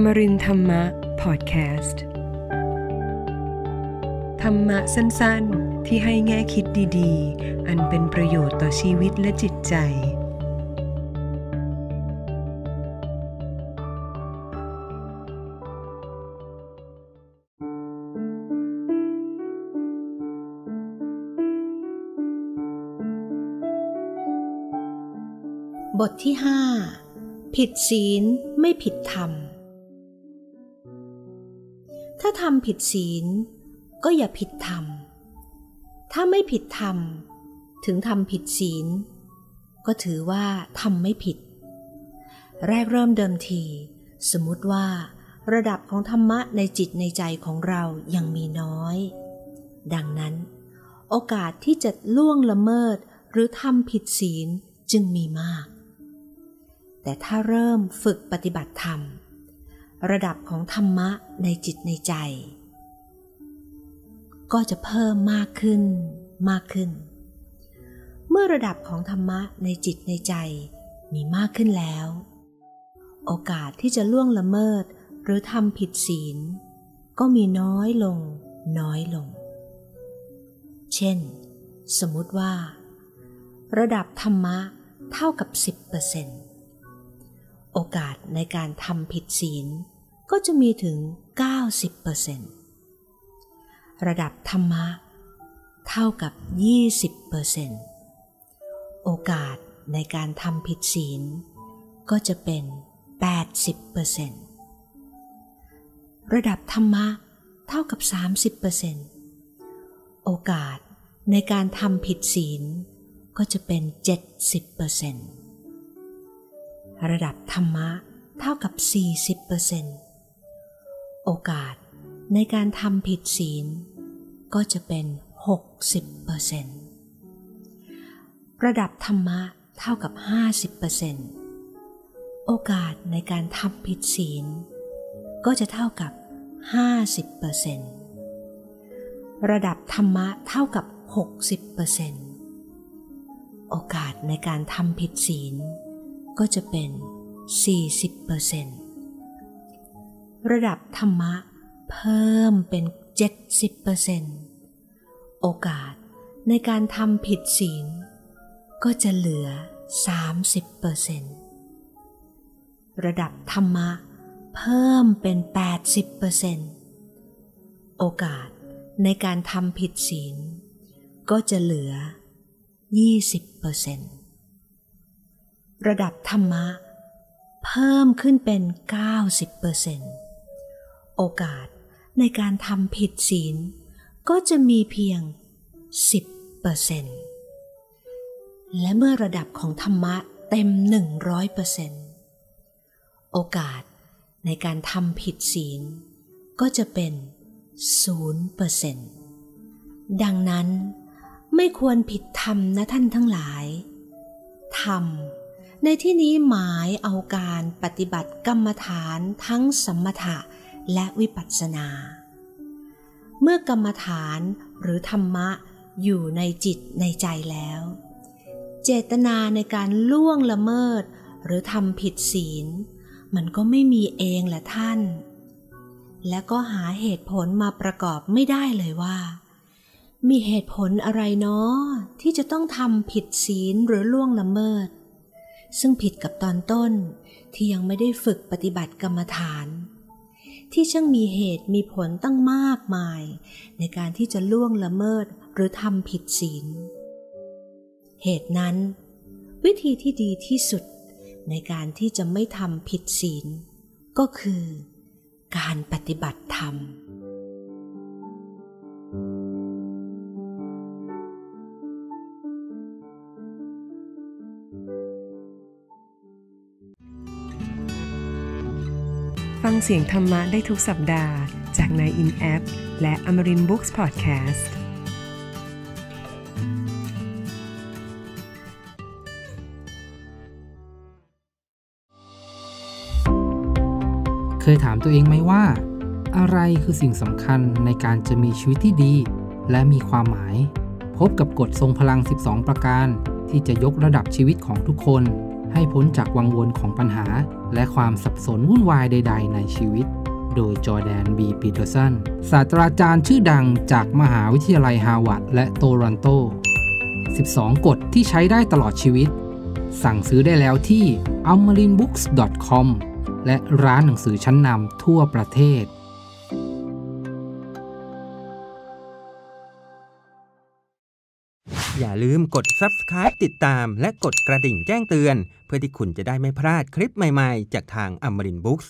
อมรินธรรมะพอดแคสต์ ธรรมะสั้นๆ ที่ให้แง่คิดดีๆ อันเป็นประโยชน์ต่อชีวิตและจิตใจ บทที่ห้าผิดศีลไม่ผิดธรรมาทำผิดศีล ก็อย่าผิดธรรม ถ้าไม่ผิดธรรม ถึงทำผิดศีล ก็ถือว่าทำไม่ผิด แรกเริ่มเดิมที สมมติว่า ระดับของธรรมะในจิตในใจของเรายังมีน้อย ดังนั้น โอกาสที่จะล่วงละเมิดหรือทำผิดศีลจึงมีมาก แต่ถ้าเริ่มฝึกปฏิบัติธรรม ระดับของธรรมะในจิตในใจ ก็จะเพิ่มมากขึ้นมากขึ้น เมื่อระดับของธรรมะในจิตในใจมีมากขึ้นแล้ว โอกาสที่จะล่วงละเมิดหรือทำผิดศีล ก็มีน้อยลง น้อยลง เช่น สมมติว่า ระดับธรรมะเท่ากับ 10% โอกาสในการทำผิดศีล ก็จะมีถึง 90%ระดับธรรมะ เท่ากับ 20%โอกาสในการทำผิดศีล ก็จะเป็น 80%ระดับธรรมะ เท่ากับ 30%โอกาสในการทำผิดศีล ก็จะเป็น 70% ระดับธรรมะเท่ากับ 40%โอกาสในการทำผิดศีล ก็จะเป็น 60%ระดับธรรมะเท่ากับ 50%โอกาสในการทำผิดศีล ก็จะเท่ากับ 50%ระดับธรรมะเท่ากับ 60%โอกาสในการทำผิดศีล ก็จะเป็น 40%ระดับธรรมะเพิ่มเป็น 70%โอกาสในการทำผิดศีล ก็จะเหลือ 30%ระดับธรรมะเพิ่มเป็น 80%โอกาสในการทำผิดศีล ก็จะเหลือ 20% ระดับธรรมะ เพิ่มขึ้นเป็น 90%โอกาสในการทำผิดศีล ก็จะมีเพียง 10%และเมื่อระดับของธรรมะเต็ม 100%โอกาสในการทำผิดศีล ก็จะเป็น 0%ดังนั้นไม่ควรผิดธรรมนะท่านทั้งหลาย ธรรม ในที่นี้หมายเอาการปฏิบัติกรรมฐานทั้งสมถะและวิปัสสนา เมื่อกรรมฐานหรือธรรมะอยู่ในจิตในใจแล้ว เจตนาในการล่วงละเมิด หรือทำผิดศีล มันก็ไม่มีเองแหละท่าน และก็หาเหตุผลมาประกอบไม่ได้เลยว่า มีเหตุผลอะไรเนาะที่จะต้องทำผิดศีลหรือล่วงละเมิด ซึ่งผิดกับตอนต้นที่ยังไม่ได้ฝึกปฏิบัติกรรมฐาน ที่ช่างมีเหตุมีผลตั้งมากมาย ในการที่จะล่วงละเมิดหรือทำผิดศีล เหตุนั้น วิธีที่ดีที่สุดในการที่จะไม่ทำผิดศีล ก็คือ การปฏิบัติธรรม ฟังเสียงธรรมะได้ทุกสัปดาห์ จากนายอินแอปและ Amarin Books Podcast เคยถามตัวเองไหมว่า อะไรคือสิ่งสำคัญในการจะมีชีวิตที่ดี และมีความหมาย พบกับกฎทรงพลัง 12 ประการ ที่จะยกระดับชีวิตของทุกคน ให้พ้นจากวังวนของปัญหา และความสับสนวุ่นวายใด ๆ ในชีวิต โดยจอแดนบีปีเตอร์สันศาสตราจารย์ชื่อดังจากมหาวิทยาลัยฮาร์วาร์ดและโตรอนโต 12 กฎที่ใช้ได้ตลอดชีวิต สั่งซื้อได้แล้วที่ a m a r i n b o o k s c o m และร้านหนังสือชั้นนำทั่วประเทศ อย่าลืมกด subscribe ติดตาม และกดกระดิ่งแจ้งเตือน เพื่อที่คุณจะได้ไม่พลาดคลิปใหม่ๆ จากทาง Amarin Books